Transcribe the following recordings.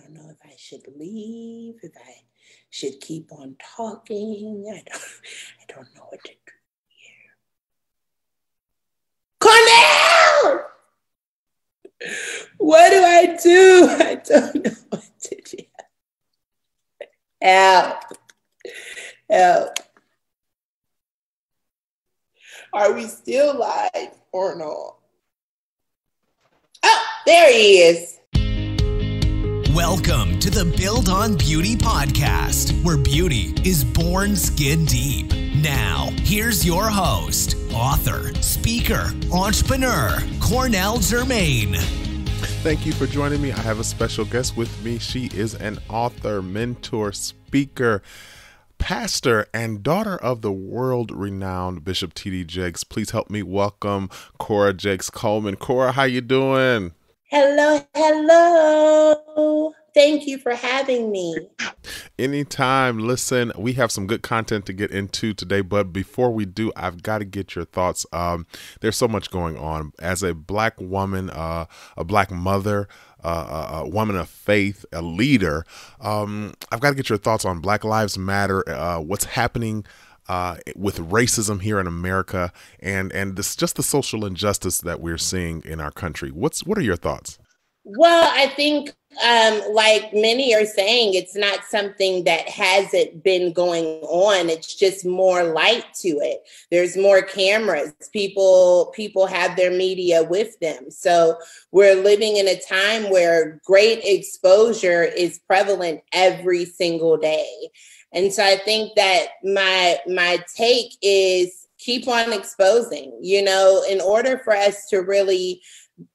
don't know if I should leave, if I should keep on talking. I don't, I don't know what to do here. Cornell! What do I do? I don't know what to do. Help. Help. Are we still live or not? Oh, there he is. Welcome to the Build on Beauty podcast, where beauty is born skin deep. Now, here's your host, author, speaker, entrepreneur, Cornell Jermaine. Thank you for joining me. I have a special guest with me. She is an author, mentor, speaker, pastor, and daughter of the world renowned Bishop T.D. Jakes. Please help me welcome Cora Jakes Coleman. Cora, how you doing? Hello, hello. Thank you for having me. Anytime. Listen, we have some good content to get into today, but before we do, I've got to get your thoughts. Um, there's so much going on. As a black woman, uh, a black mother, uh, a woman of faith, a leader, um, I've got to get your thoughts on Black Lives Matter, uh, what's happening uh, with racism here in America and and this just the social injustice that we're seeing in our country. What's what are your thoughts? Well, I think um, like many are saying, it's not something that hasn't been going on. It's just more light to it. There's more cameras. People people have their media with them. So we're living in a time where great exposure is prevalent every single day. And so I think that my my take is keep on exposing. You know, in order for us to really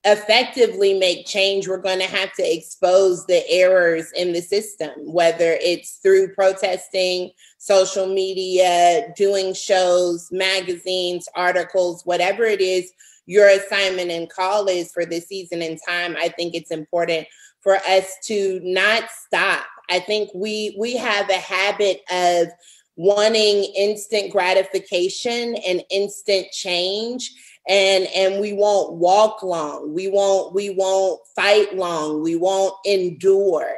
effectively make change, we're going to have to expose the errors in the system, whether it's through protesting, social media, doing shows, magazines, articles, whatever it is your assignment and call is for this season and time. I think it's important for us to not stop I think we we have a habit of wanting instant gratification and instant change. And and we won't walk long. We won't we won't fight long. We won't endure.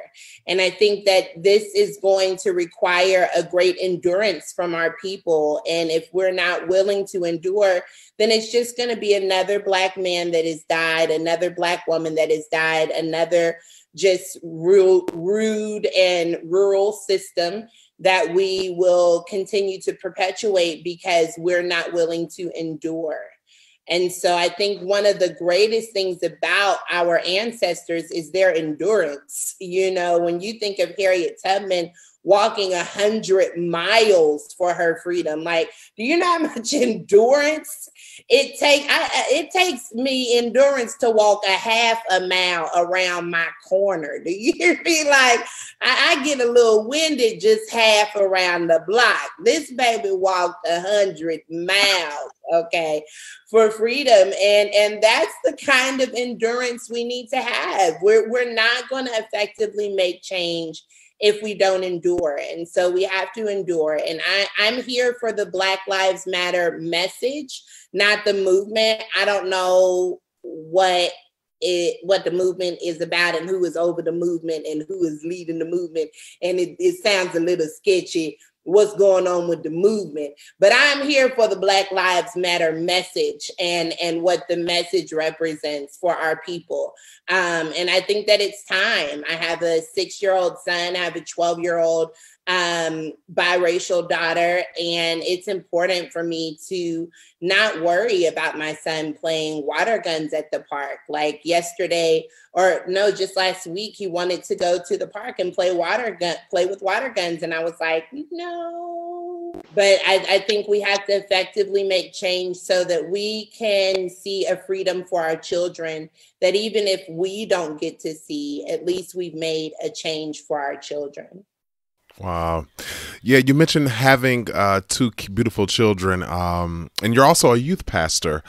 And i think that this is going to require a great endurance from our people. And if we're not willing to endure then it's just going to be another black man that has died another black woman that has died another just rude, rude and rural system that we will continue to perpetuate because we're not willing to endure. And so I think one of the greatest things about our ancestors is their endurance. You know, when you think of Harriet Tubman walking a hundred miles for her freedom. Like, do you know how much endurance it take? I, it takes me endurance to walk a half a mile around my corner. Do you hear me? Like, I, I get a little winded just half around the block. This baby walked a hundred miles. Okay, for freedom, and and that's the kind of endurance we need to have. We're we're not going to effectively make change if we don't endure. And so we have to endure. And I, I'm here for the Black Lives Matter message, not the movement. I don't know what it, what the movement is about and who is over the movement and who is leading the movement. And it, it sounds a little sketchy what's going on with the movement. But i'm here for the black lives matter message and and what the message represents for our people. Um, and i think that it's time. I have a six year old son i have a 12 year old um, biracial daughter, and it's important for me to not worry about my son playing water guns at the park. Like yesterday, or no, just last week, he wanted to go to the park and play water gun, play with water guns, and I was like, no. But I, I think we have to effectively make change so that we can see a freedom for our children. That even if we don't get to see, at least we've made a change for our children. Wow. Yeah, you mentioned having uh, two beautiful children, um, and you're also a youth pastor.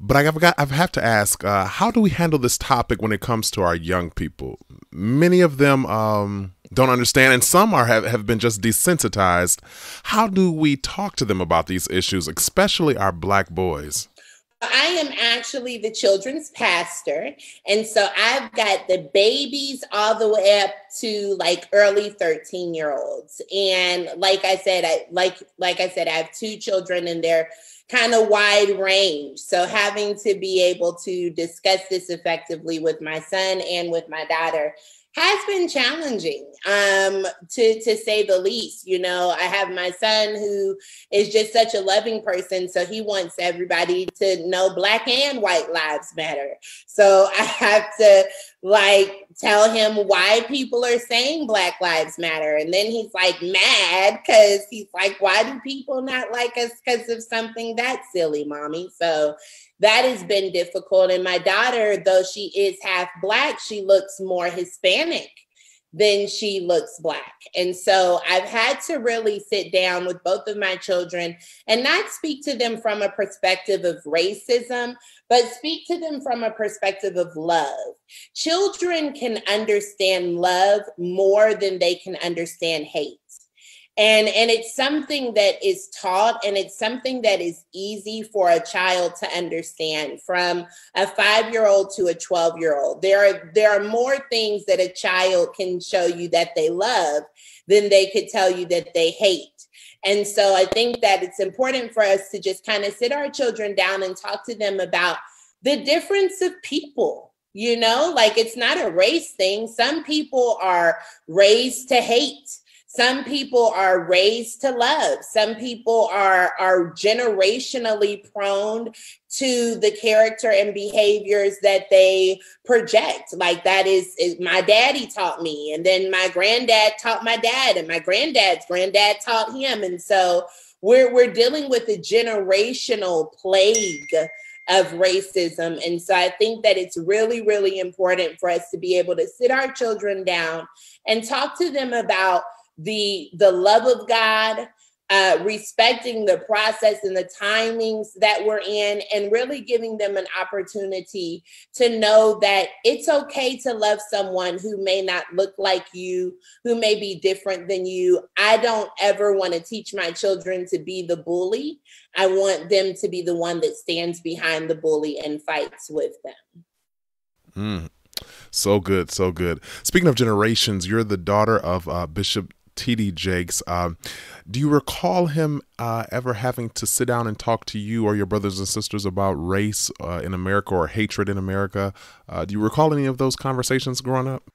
But I've got, I have to ask, uh, how do we handle this topic when it comes to our young people? Many of them um, don't understand, and some are have, have been just desensitized. How do we talk to them about these issues, especially our black boys? I am actually the children's pastor. And so I've got the babies all the way up to like early 13 year olds. And like I said, I like like I said, I have two children and they're kind of wide range. So having to be able to discuss this effectively with my son and with my daughter has been challenging um to to say the least you know i have my son who is just such a loving person so he wants everybody to know black and white lives matter. So i have to like tell him why people are saying black lives matter. And then he's like mad because he's like why do people not like us because of something that silly mommy? So that has been difficult. And my daughter, though she is half black, she looks more Hispanic than she looks black. And so I've had to really sit down with both of my children and not speak to them from a perspective of racism, but speak to them from a perspective of love. Children can understand love more than they can understand hate and and it's something that is taught and it's something that is easy for a child to understand from a 5-year-old to a 12-year-old there are there are more things that a child can show you that they love than they could tell you that they hate. And so i think that it's important for us to just kind of sit our children down and talk to them about the difference of people you know? Like it's not a race thing. Some people are raised to hate some people are raised to love. Some people are are generationally prone to the character and behaviors that they project. Like that is, is my daddy taught me and then my granddad taught my dad and my granddad's granddad taught him. And so we're we're dealing with a generational plague of racism. And so I think that it's really, really important for us to be able to sit our children down and talk to them about the the love of God, uh, respecting the process and the timings that we're in, and really giving them an opportunity to know that it's okay to love someone who may not look like you, who may be different than you. I don't ever want to teach my children to be the bully. I want them to be the one that stands behind the bully and fights with them. Mm. So good, so good. Speaking of generations, you're the daughter of uh, Bishop T.D. Jakes. Um, do you recall him uh, ever having to sit down and talk to you or your brothers and sisters about race uh, in America or hatred in America? Uh, do you recall any of those conversations growing up?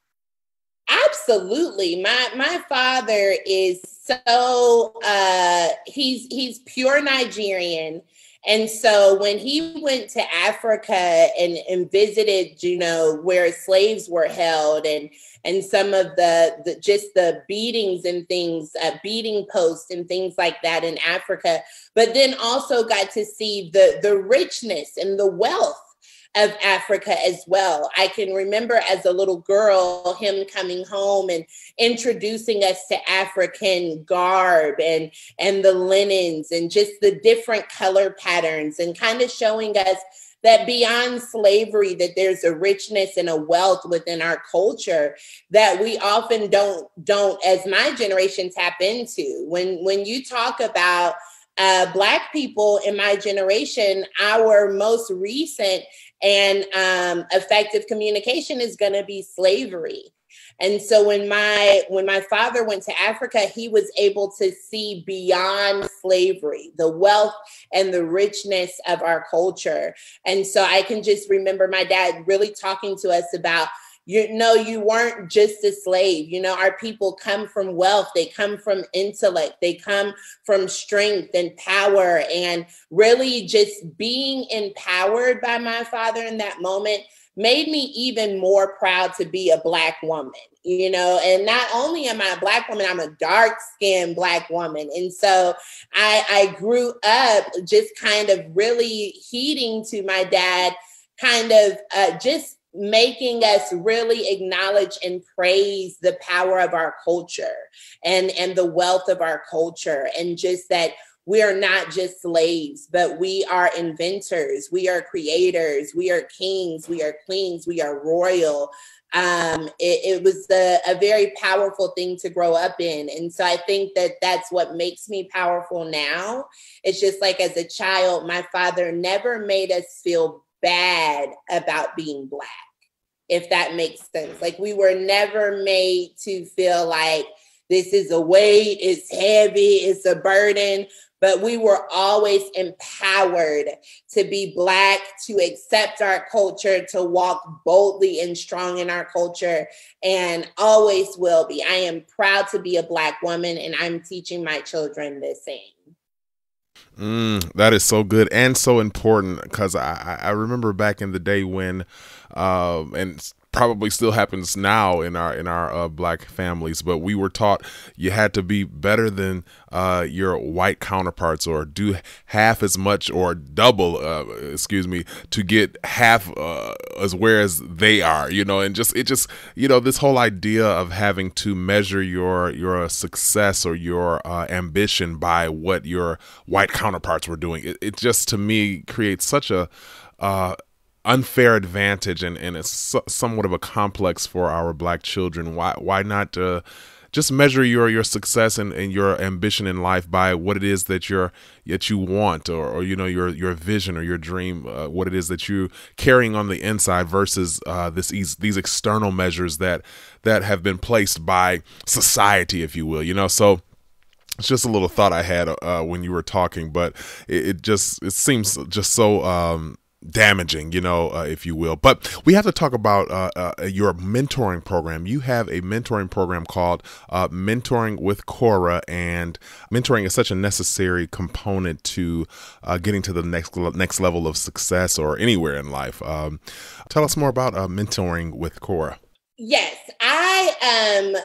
Absolutely. My my father is so uh, he's he's pure Nigerian. And so when he went to Africa and, and visited, you know, where slaves were held and and some of the, the just the beatings and things, uh, beating posts and things like that in Africa, but then also got to see the the richness and the wealth of Africa as well. I can remember as a little girl him coming home and introducing us to African garb and and the linens and just the different color patterns and kind of showing us that beyond slavery that there's a richness and a wealth within our culture that we often don't don't as my generation tap into when when you talk about uh, black people in my generation our most recent and um, effective communication is going to be slavery and so when my when my father went to Africa, he was able to see beyond slavery, the wealth and the richness of our culture. And so I can just remember my dad really talking to us about you know you weren't just a slave. You know our people come from wealth. They come from intellect. They come from strength and power and really just being empowered by my father in that moment made me even more proud to be a black woman you know? And not only am i a black woman i'm a dark skinned black woman. And so i i grew up just kind of really heeding to my dad kind of uh, just making us really acknowledge and praise the power of our culture and and the wealth of our culture and just that we are not just slaves, but we are inventors, we are creators, we are kings, we are queens, we are royal. um, it, it, was a, a, very powerful thing to grow up in. And so I think that that's what makes me powerful now. It's just like as a child, my father never made us feel bad about being Black, if that makes sense. Like we were never made to feel like this is a weight, it's heavy, it's a burden but we were always empowered to be Black, to accept our culture, to walk boldly and strong in our culture, and always will be. I am proud to be a Black woman, and I'm teaching my children the same. Mm, that is so good and so important because I, I remember back in the day when, um, and probably still happens now in our in our uh, black families but we were taught you had to be better than uh, your white counterparts or do half as much or double uh, excuse me to get half uh, as whereas they are you know? And just it just you know this whole idea of having to measure your your success or your uh, ambition by what your white counterparts were doing it, it just to me creates such a uh, unfair advantage and, and it's somewhat of a complex for our black children. Why why not uh, just measure your your success and, and your ambition in life by what it is that you're that you want or, or you know your your vision or your dream uh, what it is that you're carrying on the inside versus uh, this these, these external measures that that have been placed by society if you will you know? So it's just a little thought I had uh, when you were talking, but it, it, just it seems just so um, damaging, you know, uh, if you will. But we have to talk about uh, uh, your mentoring program. You have a mentoring program called uh, Mentoring with Cora, and mentoring is such a necessary component to uh, getting to the next next level of success or anywhere in life. Um, tell us more about uh, mentoring with Cora. Yes, I um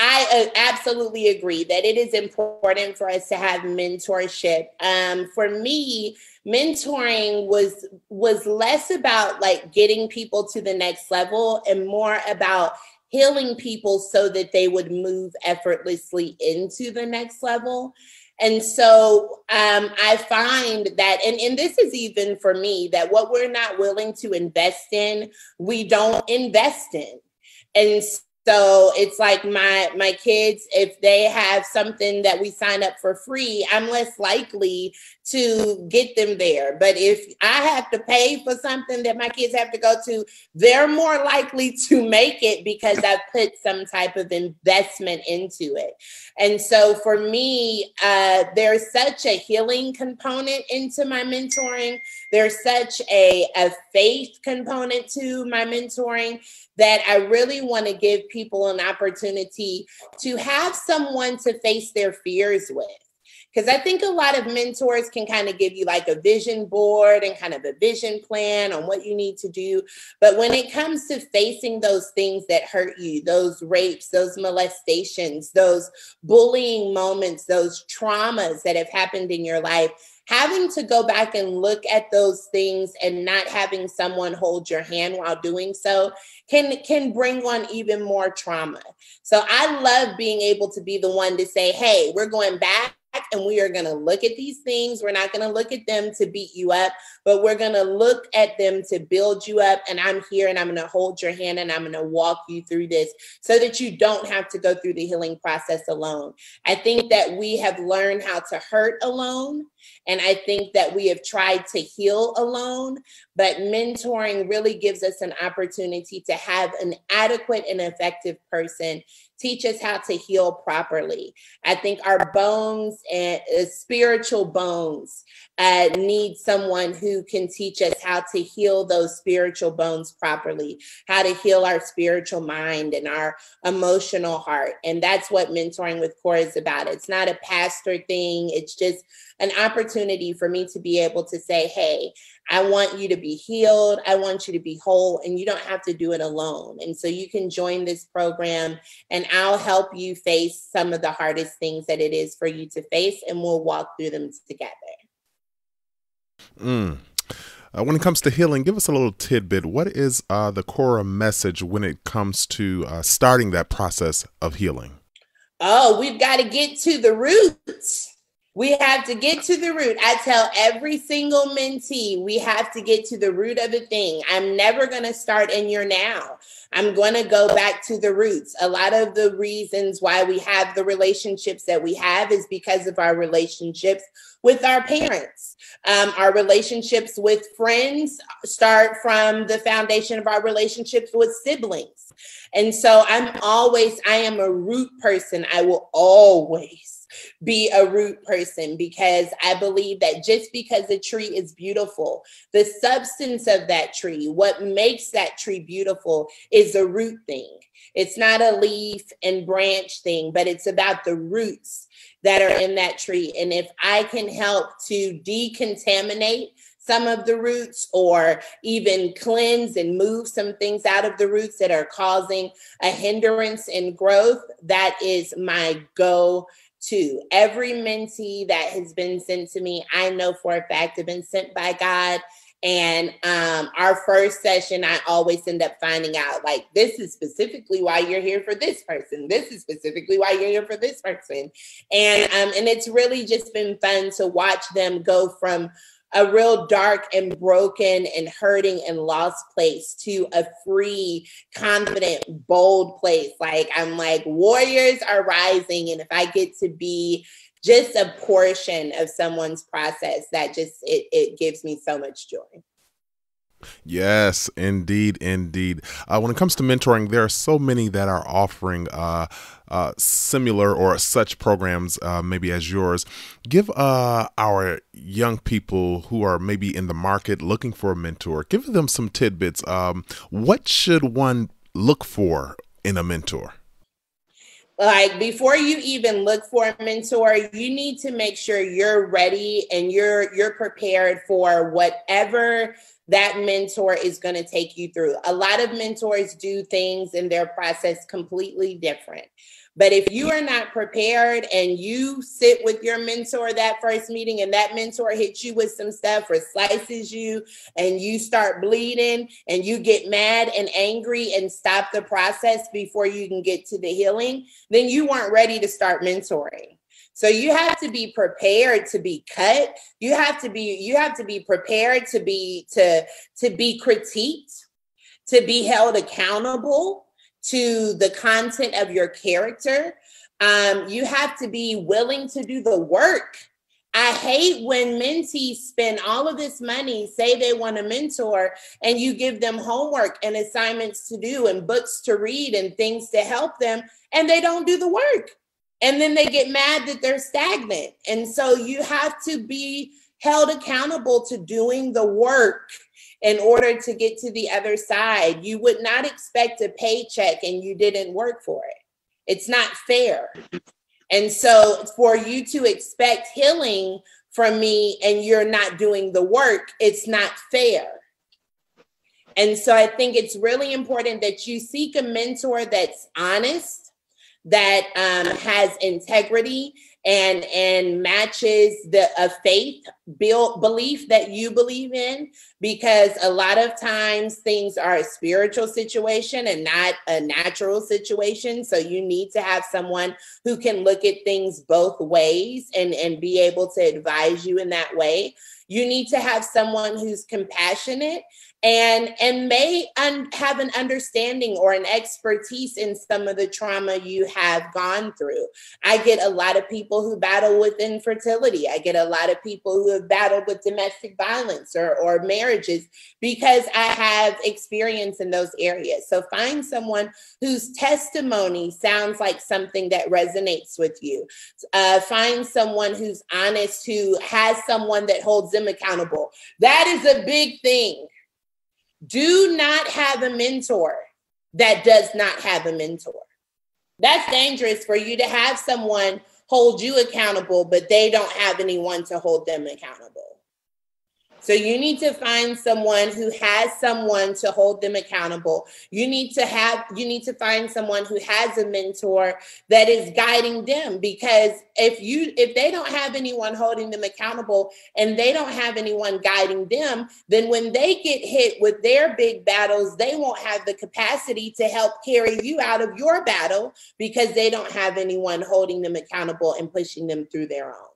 I absolutely agree that it is important for us to have mentorship. Um, for me, mentoring was was less about like getting people to the next level and more about healing people so that they would move effortlessly into the next level and so um, i find that and, and this is even for me that what we're not willing to invest in we don't invest in and so it's like my my kids, if they have something that we sign up for free, I'm less likely to get them there. But if I have to pay for something that my kids have to go to, they're more likely to make it because I've put some type of investment into it. And so for me, uh, there's such a healing component into my mentoring. There's such a, a faith component to my mentoring that I really want to give people an opportunity to have someone to face their fears with. Because I think a lot of mentors can kind of give you like a vision board and kind of a vision plan on what you need to do. But when it comes to facing those things that hurt you, those rapes, those molestations, those bullying moments, those traumas that have happened in your life, having to go back and look at those things and not having someone hold your hand while doing so can can bring on even more trauma. So I love being able to be the one to say, "Hey, we're going back and we are going to look at these things. We're not going to look at them to beat you up, but we're going to look at them to build you up. And I'm here and I'm going to hold your hand and I'm going to walk you through this so that you don't have to go through the healing process alone. I think that we have learned how to hurt alone. And I think that we have tried to heal alone, but mentoring really gives us an opportunity to have an adequate and effective person teach us how to heal properly. I think our bones and uh, spiritual bones uh, need someone who can teach us how to heal those spiritual bones properly, how to heal our spiritual mind and our emotional heart. And that's what mentoring with Cora is about. It's not a pastor thing, it's just an opportunity for me to be able to say, hey, I want you to be healed. I want you to be whole, and you don't have to do it alone. And so you can join this program, and I'll help you face some of the hardest things that it is for you to face, and we'll walk through them together. Mm. Uh, when it comes to healing, give us a little tidbit. What is uh, the Cora message when it comes to uh, starting that process of healing? Oh, we've got to get to the roots. We have to get to the root. I tell every single mentee, we have to get to the root of the thing. I'm never going to start in your now. I'm going to go back to the roots. A lot of the reasons why we have the relationships that we have is because of our relationships with our parents. Um, our relationships with friends start from the foundation of our relationships with siblings. And so I'm always, I am a root person. I will always be a root person because I believe that just because a tree is beautiful, the substance of that tree, what makes that tree beautiful is a root thing. It's not a leaf and branch thing, but it's about the roots that are in that tree. And if I can help to decontaminate some of the roots or even cleanse and move some things out of the roots that are causing a hindrance in growth, that is my go to. Every mentee that has been sent to me, I know for a fact have been sent by God. And um, our first session, I always end up finding out like, this is specifically why you're here for this person. This is specifically why you're here for this person. And um, and it's really just been fun to watch them go from a real dark and broken and hurting and lost place to a free, confident, bold place. Like I'm like, warriors are rising. And if I get to be just a portion of someone's process, that just it, it gives me so much joy. Yes, indeed, indeed. Uh, when it comes to mentoring, there are so many that are offering uh, uh, similar or such programs, uh, maybe as yours. Give uh, our young people who are maybe in the market looking for a mentor, give them some tidbits. Um, what should one look for in a mentor? like before you even look for a mentor you need to make sure you're ready and you're you're prepared for whatever that mentor is going to take you through. A lot of mentors do things in their process completely different. But if you are not prepared and you sit with your mentor that first meeting and that mentor hits you with some stuff or slices you and you start bleeding and you get mad and angry and stop the process before you can get to the healing, then you weren't ready to start mentoring. So you have to be prepared to be cut. You have to be you have to be prepared to be to to be critiqued, to be held accountable to the content of your character. Um, you have to be willing to do the work. I hate when mentees spend all of this money, say they want a mentor, and you give them homework and assignments to do and books to read and things to help them, and they don't do the work and then they get mad that they're stagnant. And so you have to be held accountable to doing the work in order to get to the other side. You would not expect a paycheck and you didn't work for it. It's not fair. And so for you to expect healing from me and you're not doing the work, it's not fair. And so I think it's really important that you seek a mentor that's honest that um, has integrity and and matches the a faith built belief that you believe in because a lot of times things are a spiritual situation and not a natural situation. So you need to have someone who can look at things both ways and and be able to advise you in that way. You need to have someone who's compassionate and and may un- have an understanding or an expertise in some of the trauma you have gone through. I get a lot of people who battle with infertility. I get a lot of people who have battled with domestic violence or, or marriages because i have experience in those areas. So find someone whose testimony sounds like something that resonates with you. Uh, find someone who's honest who has someone that holds them accountable. That is a big thing do not have a mentor that does not have a mentor. That's dangerous for you to have someone hold you accountable, but they don't have anyone to hold them accountable. So you need to find someone who has someone to hold them accountable. You need to have you need to find someone who has a mentor that is guiding them because if you if they don't have anyone holding them accountable and they don't have anyone guiding them, then when they get hit with their big battles, they won't have the capacity to help carry you out of your battle because they don't have anyone holding them accountable and pushing them through their own.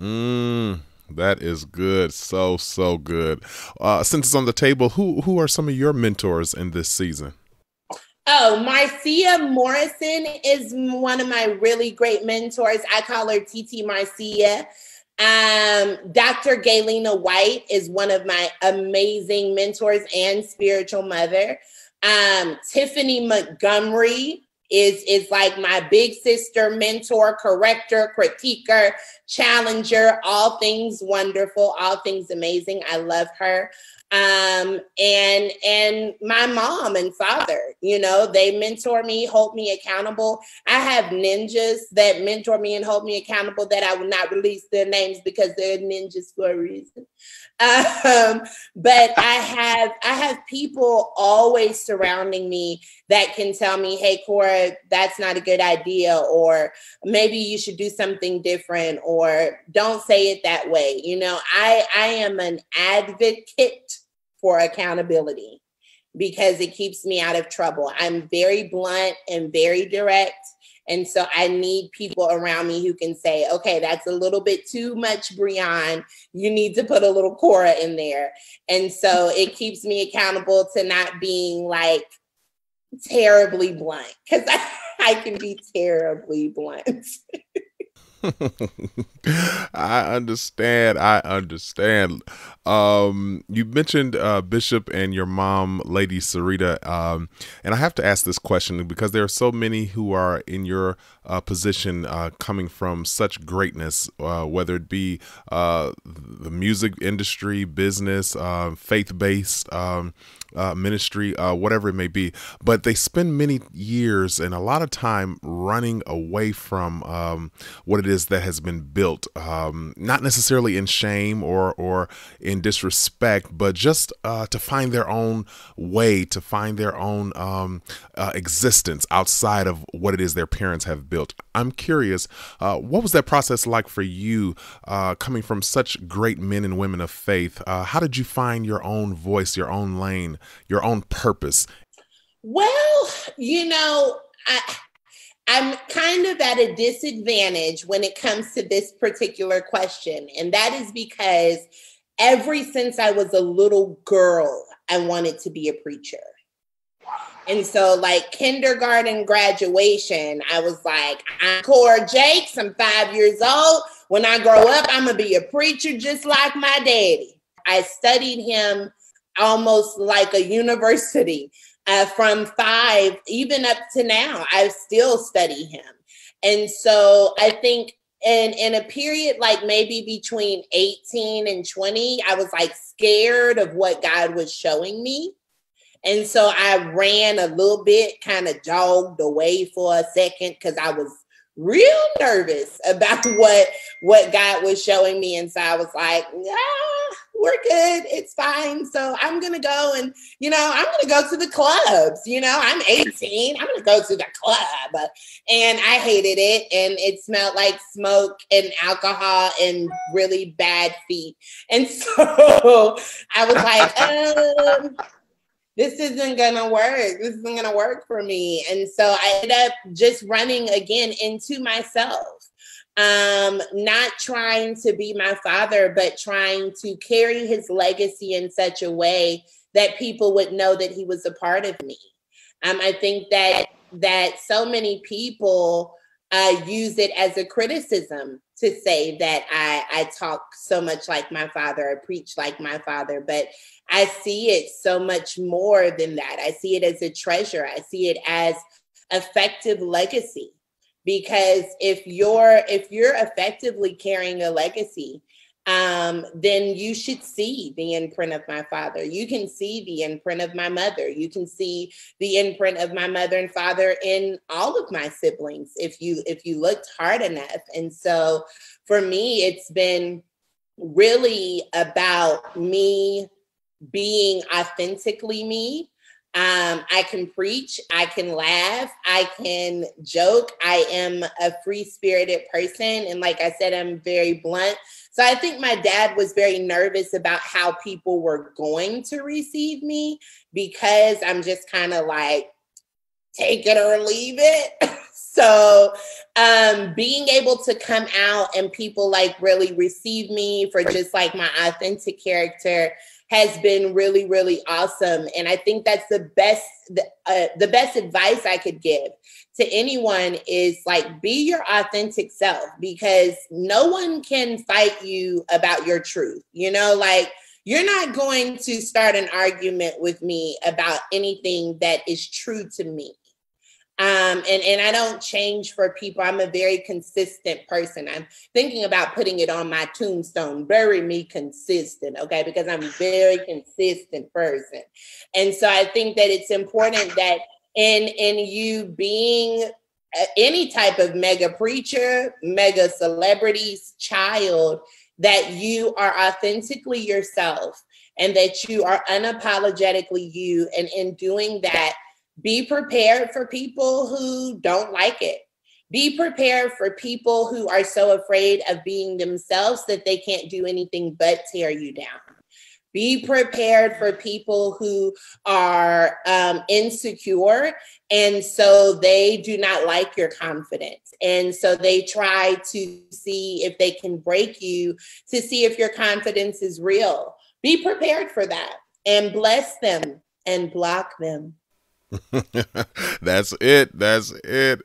Mm. That is good. So so good. Uh, since it's on the table, who who are some of your mentors in this season? Oh, Marcia Morrison is one of my really great mentors. I call her TT Marcia. Um, Dr. Galena White is one of my amazing mentors and spiritual mother. Um, Tiffany Montgomery is is like my big sister, mentor, corrector, critiquer, challenger, all things wonderful, all things amazing. I love her. Um and and my mom and father you know they mentor me hold me accountable. I have ninjas that mentor me and hold me accountable that i will not release their names because they're ninjas for a reason um but i have i have people always surrounding me that can tell me hey cora that's not a good idea or maybe you should do something different or don't say it that way you know i i am an advocate for accountability because it keeps me out of trouble. I'm very blunt and very direct. And so I need people around me who can say, okay, that's a little bit too much, Breon. You need to put a little Cora in there. And so it keeps me accountable to not being like terribly blunt because I, I can be terribly blunt. I understand. I understand. Um, you mentioned uh, Bishop and your mom, Lady Serita, um, and I have to ask this question because there are so many who are in your uh, position, uh, coming from such greatness, uh, whether it be uh, the music industry, business, uh, faith-based. Um, uh, ministry, whatever it may be. But they spend many years and a lot of time running away from um, what it is that has been built, um, not necessarily in shame or or in disrespect, but just uh, to find their own way, to find their own um, uh, existence outside of what it is their parents have built. I'm curious, uh, what was that process like for you, uh, coming from such great men and women of faith? how did you find your own voice, your own lane? your own purpose? Well, you know, I I'm kind of at a disadvantage when it comes to this particular question. And that is because ever since I was a little girl, I wanted to be a preacher. And so, like kindergarten graduation, I was like, I'm Cora Jakes. I'm five years old. When I grow up, I'm going to be a preacher just like my daddy. I studied him almost like a university uh, from five even up to now i still study him. And so i think in in a period like maybe between 18 and 20 i was like scared of what god was showing me. And so i ran a little bit kind of jogged away for a second because i was real nervous about what what god was showing me and so i was like ah we're good. It's fine. So I'm going to go and, you know, I'm going to go to the clubs. You know, I'm 18. I'm to go to the club. And I hated it. And it smelled like smoke and alcohol and really bad feet. And so I was like, um, this isn't gonna work. This isn't gonna work for me. And so I ended up just running again into myself um, not trying to be my father, but trying to carry his legacy in such a way that people would know that he was a part of me. Um, I think that that so many people uh, use it as a criticism to say that I, I talk so much like my father, I preach like my father, but I see it so much more than that. I see it as a treasure. I see it as effective legacy because if you're if you're effectively carrying a legacy um, then you should see the imprint of my father. You can see the imprint of my mother. You can see the imprint of my mother and father in all of my siblings if you if you looked hard enough. And so for me, it's been really about me being authentically me um, I can preach, I can laugh, I can joke. I am a free spirited person. And like I said, I'm very blunt. So I think my dad was very nervous about how people were going to receive me because I'm just kind of like, take it or leave it. so um being able to come out and people like really receive me for just like my authentic character has been really, really awesome. And I think that's the best, the, uh, the best advice I could give to anyone is like be your authentic self because no one can fight you about your truth. You know, like you're not going to start an argument with me about anything that is true to me. Um, and, and I don't change for people. I'm a very consistent person. I'm thinking about putting it on my tombstone, bury me consistent, okay? Because I'm a very consistent person. And so I think that it's important that in in you being any type of mega preacher, mega celebrities, child, that you are authentically yourself and that you are unapologetically you. And in doing that, be prepared for people who don't like it. Be prepared for people who are so afraid of being themselves that they can't do anything but tear you down. Be prepared for people who are um, insecure and so they do not like your confidence. And so they try to see if they can break you to see if your confidence is real. Be prepared for that and bless them and block them. That's it. That's it.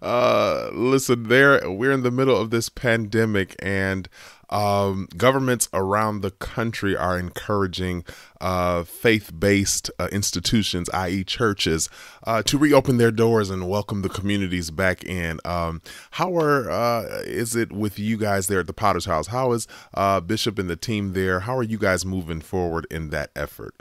Uh, listen, there we're in the middle of this pandemic, and um, governments around the country are encouraging uh, faith-based uh, institutions, i.e., churches, uh, to reopen their doors and welcome the communities back in. Um, how are uh, is it with you guys there at the Potter's House? How is uh, Bishop and the team there? How are you guys moving forward in that effort?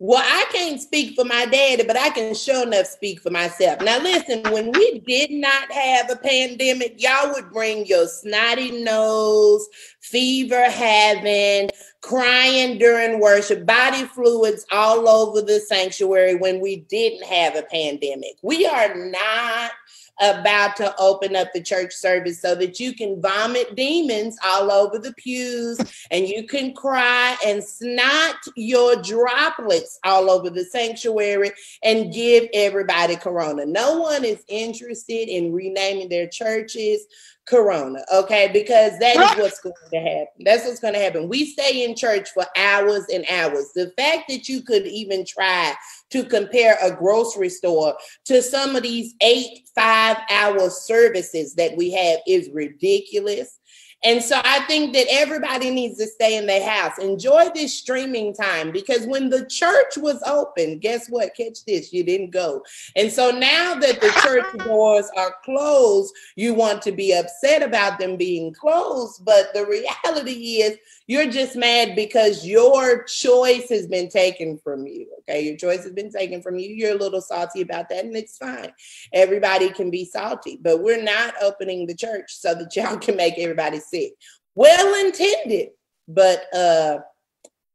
Well, I can't speak for my daddy, but I can sure enough speak for myself. Now, listen, when we did not have a pandemic, y'all would bring your snotty nose, fever having, crying during worship, body fluids all over the sanctuary when we didn't have a pandemic. We are not about to open up the church service so that you can vomit demons all over the pews and you can cry and snot your droplets all over the sanctuary and give everybody corona. No one is interested in renaming their churches corona, okay? Because that is what's going to happen. That's what's going to happen. We stay in church for hours and hours. The fact that you could even try to compare a grocery store to some of these eight, five hour services that we have is ridiculous. And so I think that everybody needs to stay in their house. Enjoy this streaming time because when the church was open, guess what? Catch this, you didn't go. And so now that the church doors are closed, you want to be upset about them being closed. But the reality is, you're just mad because your choice has been taken from you. Okay. Your choice has been taken from you. You're a little salty about that, and it's fine. Everybody can be salty, but we're not opening the church so that y'all can make everybody sick. Well intended, but uh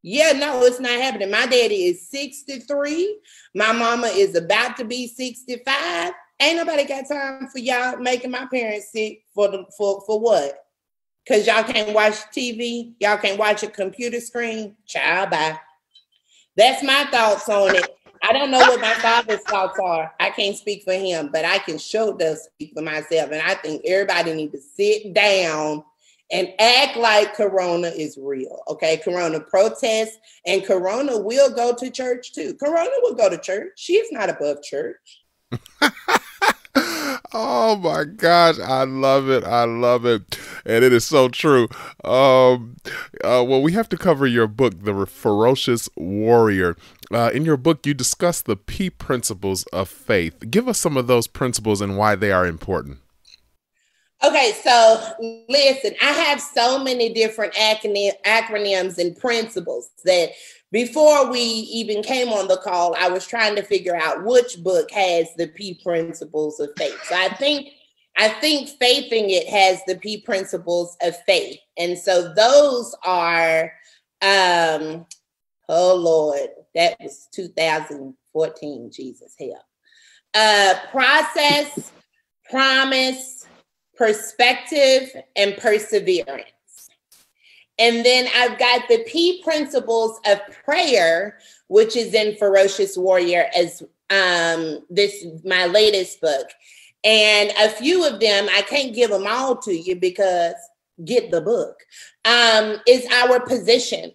yeah, no, it's not happening. My daddy is 63. My mama is about to be 65. Ain't nobody got time for y'all making my parents sick for the for for what? Cause y'all can't watch TV, y'all can't watch a computer screen. Child, bye. That's my thoughts on it. I don't know what my father's thoughts are. I can't speak for him, but I can show the speak for myself. And I think everybody need to sit down and act like Corona is real. Okay, Corona protests, and Corona will go to church too. Corona will go to church. She is not above church. oh my gosh, I love it. I love it. And it is so true. Um, uh, well, we have to cover your book, The Ferocious Warrior. Uh, in your book, you discuss the P principles of faith. Give us some of those principles and why they are important. Okay, so listen, I have so many different acronyms and principles that before we even came on the call, I was trying to figure out which book has the P principles of faith. So I think I think faithing it has the P principles of faith. And so those are um oh Lord, that was 2014, Jesus help. Uh process, promise, perspective, and perseverance. And then I've got the P principles of prayer, which is in Ferocious Warrior as um, this my latest book. And a few of them, I can't give them all to you because get the book, um, is our position.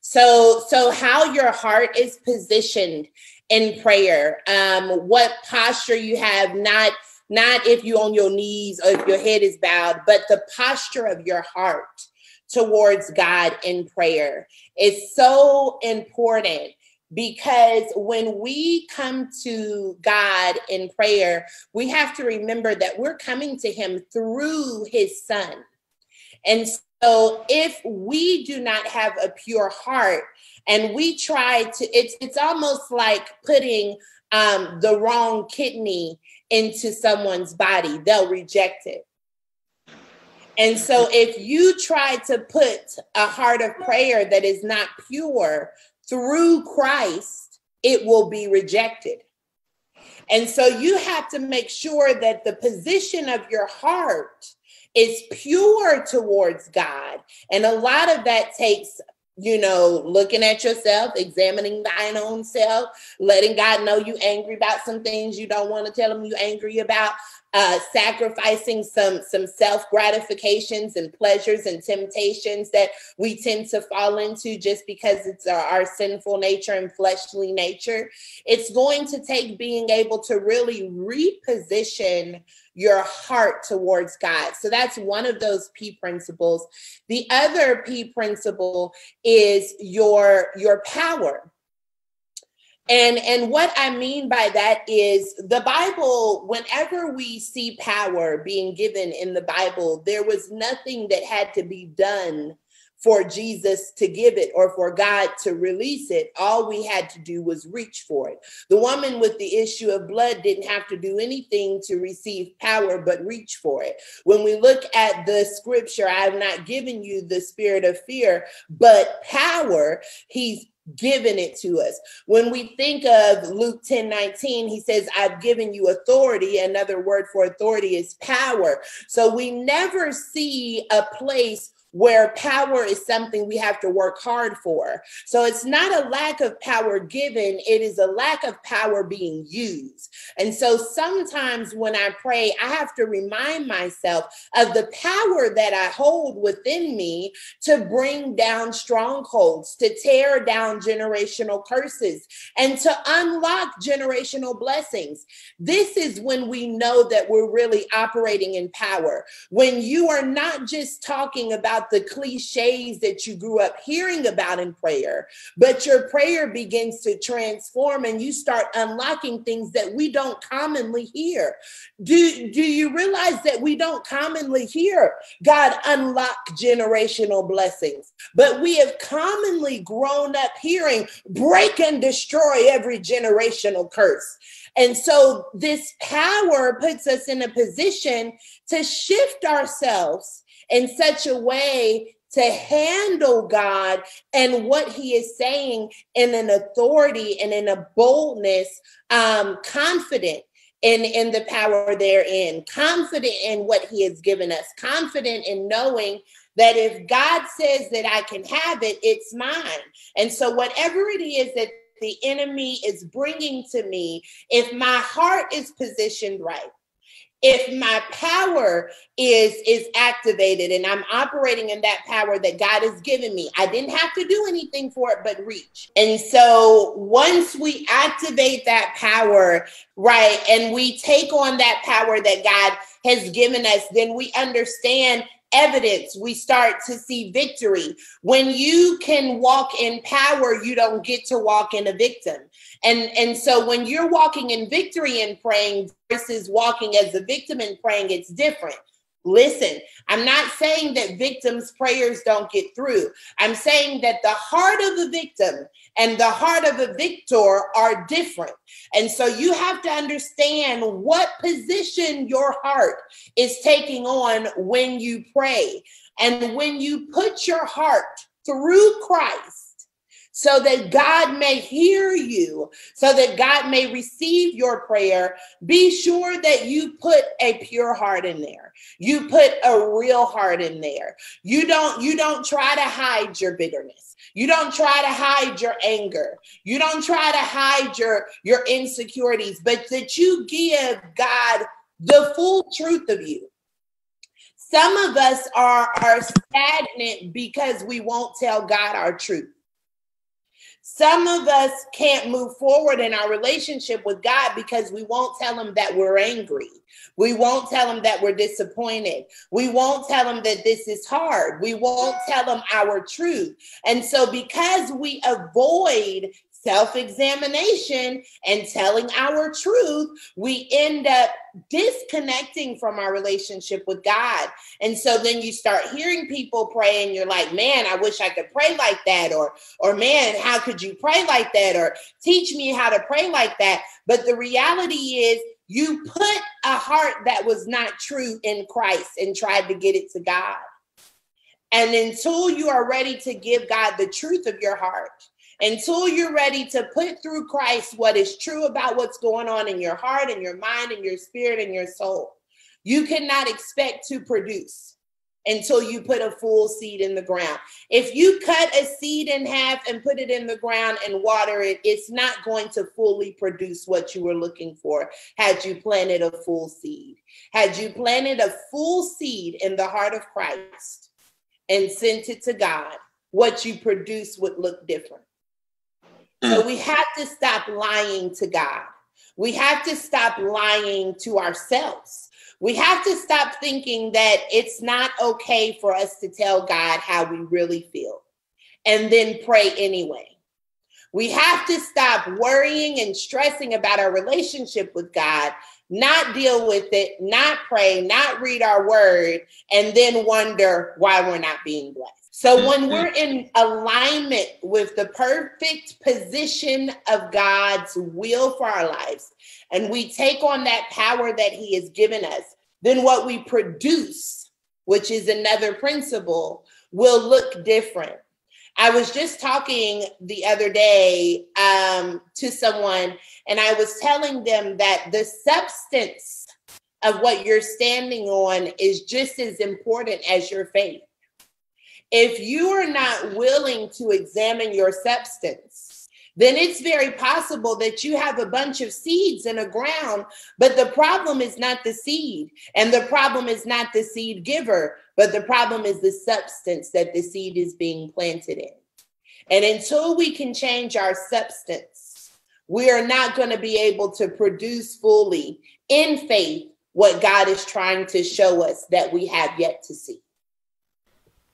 So, so how your heart is positioned in prayer, um, what posture you have, not not if you're on your knees or if your head is bowed, but the posture of your heart towards God in prayer is so important because when we come to God in prayer, we have to remember that we're coming to Him through His Son. And so if we do not have a pure heart and we try to, it's it's almost like putting um, the wrong kidney into someone's body, they'll reject it. And so if you try to put a heart of prayer that is not pure through Christ, it will be rejected. And so you have to make sure that the position of your heart is pure towards God. And a lot of that takes you know, looking at yourself, examining thine own self, letting God know you angry about some things you don't want to tell him you angry about, uh, sacrificing some some self gratifications and pleasures and temptations that we tend to fall into just because it's our, our sinful nature and fleshly nature. It's going to take being able to really reposition your heart towards God. So that's one of those P principles. The other P principle is your your power. And and what I mean by that is the Bible whenever we see power being given in the Bible there was nothing that had to be done for Jesus to give it or for God to release it. All we had to do was reach for it. The woman with the issue of blood didn't have to do anything to receive power but reach for it. When we look at the scripture, I have not given you the spirit of fear, but power, he's given it to us. When we think of Luke 10 19, he says, I've given you authority. Another word for authority is power. So we never see a place where power is something we have to work hard for. So it's not a lack of power given, it is a lack of power being used. And so sometimes when I pray, I have to remind myself of the power that I hold within me to bring down strongholds, to tear down generational curses, and to unlock generational blessings. This is when we know that we're really operating in power. When you are not just talking about about the cliches that you grew up hearing about in prayer, but your prayer begins to transform and you start unlocking things that we don't commonly hear. Do, do you realize that we don't commonly hear God unlock generational blessings? But we have commonly grown up hearing break and destroy every generational curse. And so this power puts us in a position to shift ourselves in such a way to handle God and what He is saying in an authority and in a boldness, um, confident in, in the power therein, confident in what He has given us, confident in knowing that if God says that I can have it, it's mine. And so, whatever it is that the enemy is bringing to me, if my heart is positioned right, if my power is is activated and i'm operating in that power that god has given me i didn't have to do anything for it but reach. And so once we activate that power right and we take on that power that god has given us then we understand evidence we start to see victory. When you can walk in power you don't get to walk in a victim. And and so when you're walking in victory and praying versus walking as a victim and praying it's different Listen, I'm not saying that victims' prayers don't get through. I'm saying that the heart of the victim and the heart of a victor are different. And so you have to understand what position your heart is taking on when you pray. And when you put your heart through Christ, so that God may hear you, so that God may receive your prayer, be sure that you put a pure heart in there. You put a real heart in there. You don't you don't try to hide your bitterness. You don't try to hide your anger. You don't try to hide your your insecurities, but that you give God the full truth of you. Some of us are are stagnant because we won't tell God our truth. Some of us can't move forward in our relationship with God because we won't tell him that we're angry. We won't tell him that we're disappointed. We won't tell him that this is hard. We won't tell him our truth. And so, because we avoid self examination and telling our truth, we end up disconnecting from our relationship with God. And so then you start hearing people pray and you're like, man, I wish I could pray like that. Or, or man, how could you pray like that? Or teach me how to pray like that. But the reality is, you put a heart that was not true in Christ and tried to get it to God. And until you are ready to give God the truth of your heart, until you're ready to put through Christ what is true about what's going on in your heart and your mind and your spirit and your soul. You cannot expect to produce until you put a full seed in the ground. If you cut a seed in half and put it in the ground and water it, it's not going to fully produce what you were looking for had you planted a full seed. Had you planted a full seed in the heart of Christ and sent it to God, what you produce would look different. So mm. we have to stop lying to God. We have to stop lying to ourselves. We have to stop thinking that it's not okay for us to tell God how we really feel and then pray anyway. We have to stop worrying and stressing about our relationship with God, not deal with it, not pray, not read our word, and then wonder why we're not being blessed. So when we're in alignment with the perfect position of God's will for our lives, and we take on that power that He has given us, then what we produce, which is another principle, will look different. I was just talking the other day um, to someone, and I was telling them that the substance of what you're standing on is just as important as your faith if you are not willing to examine your substance, then it's very possible that you have a bunch of seeds in the ground, but the problem is not the seed, and the problem is not the seed giver, but the problem is the substance that the seed is being planted in. And until we can change our substance, we are not going to be able to produce fully in faith what God is trying to show us that we have yet to see.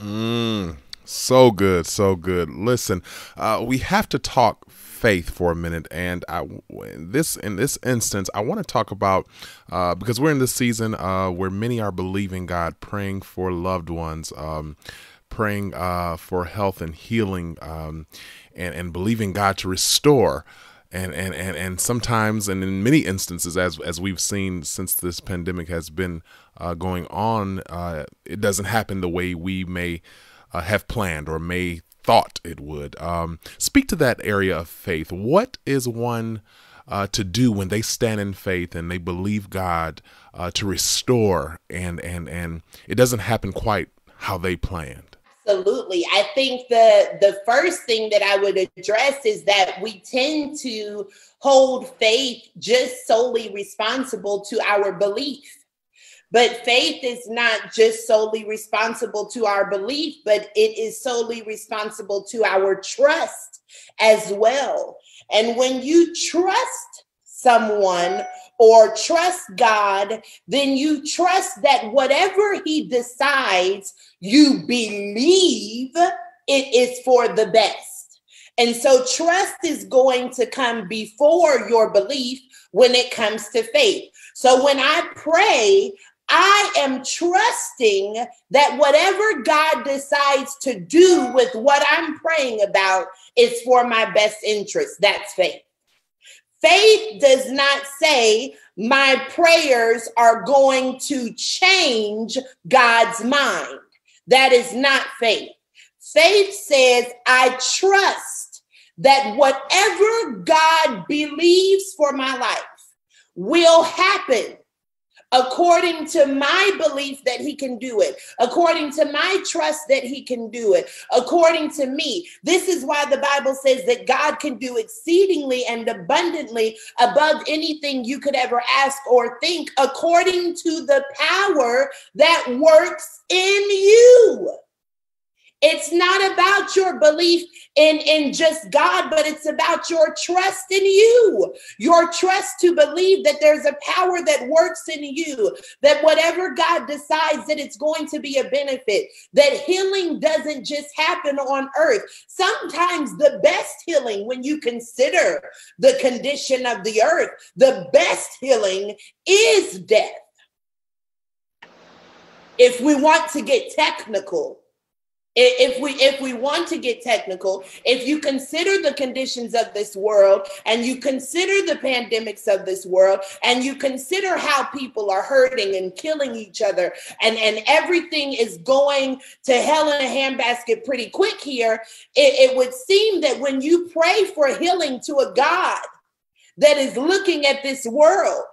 Mm, so good, so good. Listen, uh, we have to talk faith for a minute, and I this in this instance, I want to talk about uh, because we're in this season uh, where many are believing God, praying for loved ones. Um, praying uh, for health and healing um, and, and believing God to restore and and and and sometimes and in many instances as as we've seen since this pandemic has been uh, going on uh, it doesn't happen the way we may uh, have planned or may thought it would um, speak to that area of faith what is one uh, to do when they stand in faith and they believe God uh, to restore and and and it doesn't happen quite how they planned Absolutely. I think the the first thing that I would address is that we tend to hold faith just solely responsible to our belief. But faith is not just solely responsible to our belief, but it is solely responsible to our trust as well. And when you trust someone or trust God, then you trust that whatever He decides, you believe it is for the best. And so trust is going to come before your belief when it comes to faith. So when I pray, I am trusting that whatever God decides to do with what I'm praying about is for my best interest. That's faith. Faith does not say my prayers are going to change God's mind. That is not faith. Faith says, I trust that whatever God believes for my life will happen according to my belief that he can do it, according to my trust that he can do it, according to me. This is why the Bible says that God can do exceedingly and abundantly above anything you could ever ask or think, according to the power that works in you. It's not about your belief in, in just God, but it's about your trust in you, your trust to believe that there's a power that works in you, that whatever God decides that it's going to be a benefit, that healing doesn't just happen on earth. Sometimes the best healing, when you consider the condition of the earth, the best healing is death. If we want to get technical, if we if we want to get technical if you consider the conditions of this world and you consider the pandemics of this world and you consider how people are hurting and killing each other and and everything is going to hell in a handbasket pretty quick here it, it would seem that when you pray for healing to a god that is looking at this world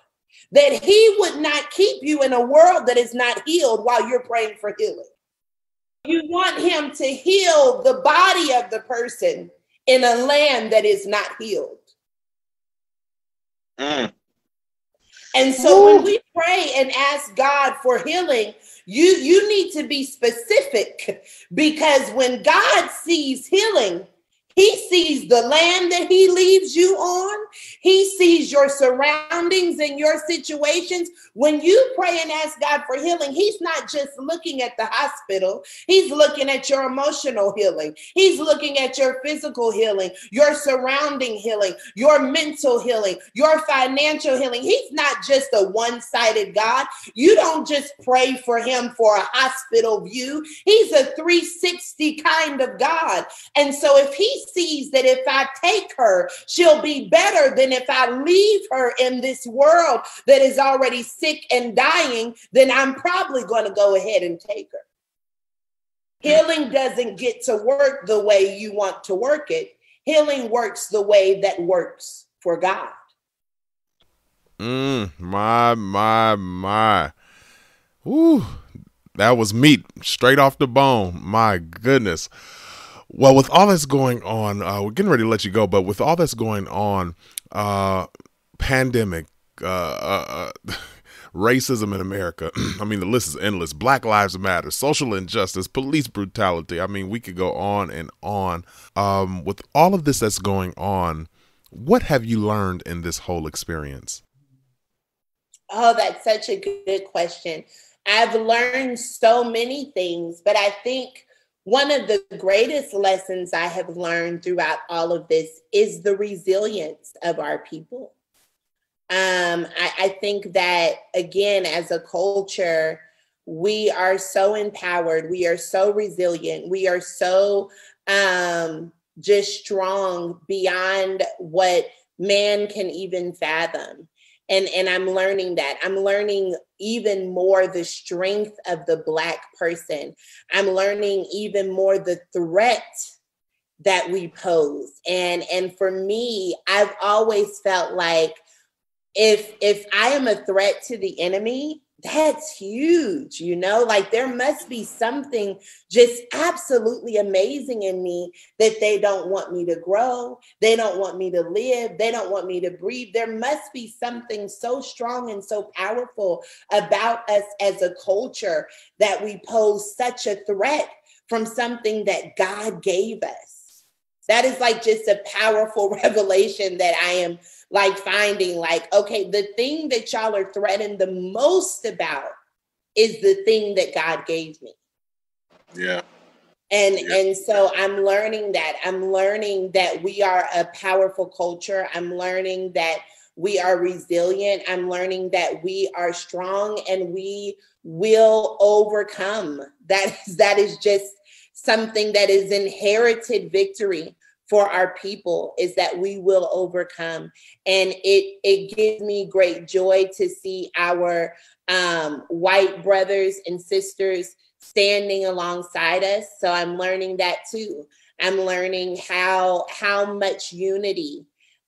that he would not keep you in a world that is not healed while you're praying for healing you want him to heal the body of the person in a land that is not healed. Mm. And so Ooh. when we pray and ask God for healing, you you need to be specific because when God sees healing, he sees the land that he leaves you on. He sees your surroundings and your situations. When you pray and ask God for healing, he's not just looking at the hospital. He's looking at your emotional healing. He's looking at your physical healing, your surrounding healing, your mental healing, your financial healing. He's not just a one-sided God. You don't just pray for him for a hospital view. He's a 360 kind of God. And so if he's sees that if I take her, she'll be better than if I leave her in this world that is already sick and dying, then I'm probably going to go ahead and take her. Healing doesn't get to work the way you want to work it. Healing works the way that works for God. Mm, my, my, my. Ooh, that was meat straight off the bone. My goodness. Well, with all that's going on, uh, we're getting ready to let you go, but with all that's going on, uh, pandemic, uh, uh, uh racism in America, I mean, the list is endless. Black Lives Matter, social injustice, police brutality. I mean, we could go on and on. Um, with all of this that's going on, what have you learned in this whole experience? Oh, that's such a good question. I've learned so many things, but I think one of the greatest lessons I have learned throughout all of this is the resilience of our people. Um, I, I think that, again, as a culture, we are so empowered, we are so resilient, we are so um, just strong beyond what man can even fathom and and i'm learning that i'm learning even more the strength of the black person. I'm learning even more the threat that we pose. And and for me i've always felt like if if i am a threat to the enemy that's huge, you know? Like there must be something just absolutely amazing in me that they don't want me to grow. They don't want me to live. They don't want me to breathe. There must be something so strong and so powerful about us as a culture that we pose such a threat from something that God gave us. That is like just a powerful revelation that I am like finding like okay the thing that y'all are threatened the most about is the thing that god gave me. Yeah. And yeah. and so i'm learning that. I'm learning that we are a powerful culture. I'm learning that we are resilient. I'm learning that we are strong and we will overcome. That is that is just something that is inherited victory for our people is that we will overcome and it it gives me great joy to see our um, white brothers and sisters standing alongside us so i'm learning that too i'm learning how how much unity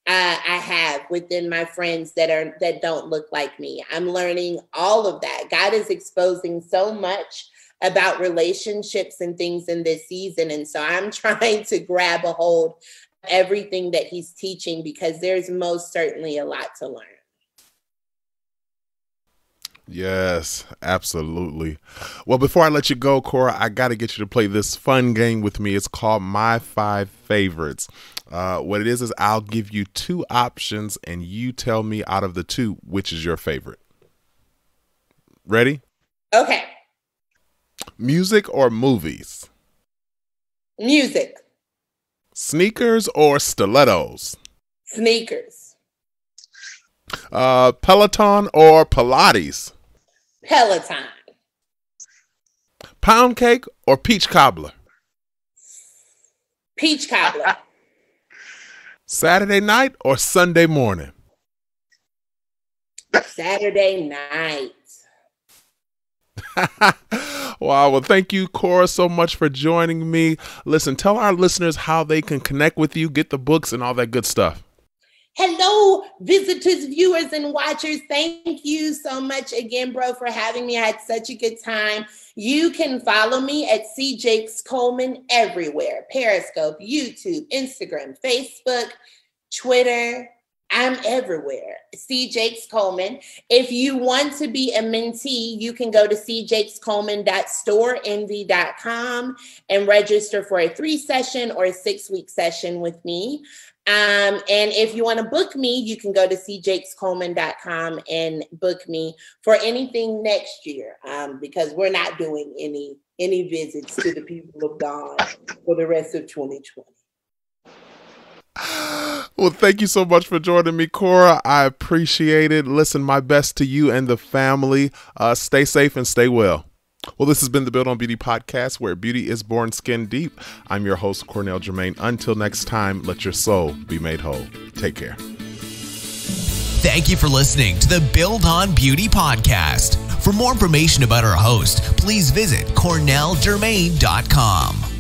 uh, I have within my friends that are that don't look like me. I'm learning all of that. God is exposing so much about relationships and things in this season. And so I'm trying to grab a hold of everything that he's teaching because there's most certainly a lot to learn. Yes, absolutely. Well, before I let you go, Cora, I got to get you to play this fun game with me. It's called My Five Favorites. Uh, what it is is I'll give you two options, and you tell me out of the two which is your favorite. Ready? Okay. Music or movies? Music. Sneakers or stilettos? Sneakers. Uh, Peloton or Pilates? Peloton. Pound cake or peach cobbler? Peach cobbler. Saturday night or Sunday morning? Saturday night. wow. Well, thank you, Cora, so much for joining me. Listen, tell our listeners how they can connect with you, get the books, and all that good stuff. Hello, visitors, viewers, and watchers. Thank you so much again, bro, for having me. I had such a good time. You can follow me at C Jakes Coleman everywhere Periscope, YouTube, Instagram, Facebook, Twitter. I'm everywhere. C. Jakes Coleman. If you want to be a mentee, you can go to cjakescoleman.storenvy.com and register for a three session or a six week session with me. Um, and if you want to book me, you can go to cjakescoleman.com and book me for anything next year um, because we're not doing any any visits to the people of God for the rest of 2020. Well, thank you so much for joining me, Cora. I appreciate it. Listen, my best to you and the family. Uh, stay safe and stay well. Well, this has been the Build on Beauty podcast, where beauty is born skin deep. I'm your host, Cornell Jermaine. Until next time, let your soul be made whole. Take care. Thank you for listening to the Build on Beauty podcast. For more information about our host, please visit cornelljermaine.com.